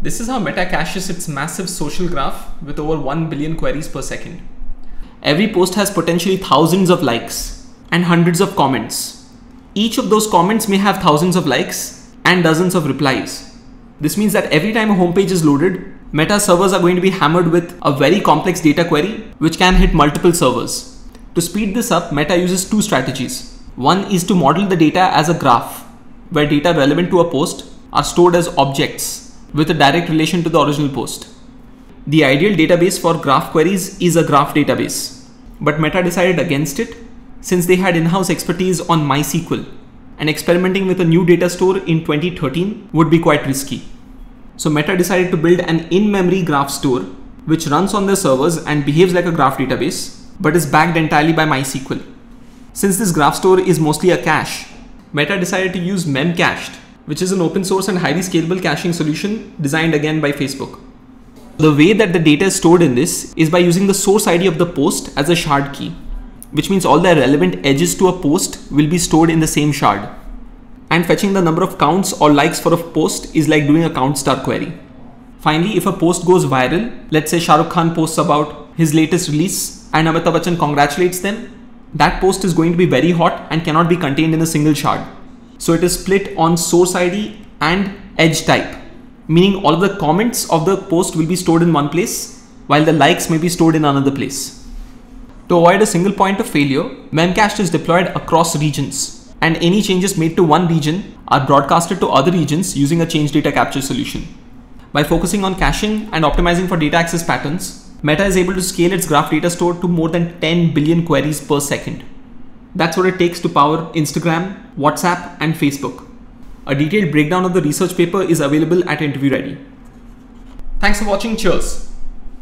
This is how Meta caches its massive social graph with over 1 billion queries per second. Every post has potentially thousands of likes and hundreds of comments. Each of those comments may have thousands of likes and dozens of replies. This means that every time a homepage is loaded, Meta servers are going to be hammered with a very complex data query which can hit multiple servers. To speed this up, Meta uses two strategies. One is to model the data as a graph, where data relevant to a post are stored as objects with a direct relation to the original post. The ideal database for graph queries is a graph database, but Meta decided against it since they had in-house expertise on MySQL and experimenting with a new data store in 2013 would be quite risky. So Meta decided to build an in-memory graph store which runs on their servers and behaves like a graph database but is backed entirely by MySQL. Since this graph store is mostly a cache, Meta decided to use Memcached which is an open source and highly scalable caching solution designed again by Facebook. The way that the data is stored in this is by using the source ID of the post as a shard key, which means all the relevant edges to a post will be stored in the same shard. And fetching the number of counts or likes for a post is like doing a count star query. Finally, if a post goes viral, let's say Shah Rukh Khan posts about his latest release and Amitabh Bachchan congratulates them, that post is going to be very hot and cannot be contained in a single shard. So it is split on source ID and edge type, meaning all of the comments of the post will be stored in one place while the likes may be stored in another place. To avoid a single point of failure, Memcached is deployed across regions and any changes made to one region are broadcasted to other regions using a change data capture solution. By focusing on caching and optimizing for data access patterns, Meta is able to scale its graph data store to more than 10 billion queries per second. That's what it takes to power Instagram, WhatsApp, and Facebook. A detailed breakdown of the research paper is available at Interview Ready. Thanks for watching. Cheers.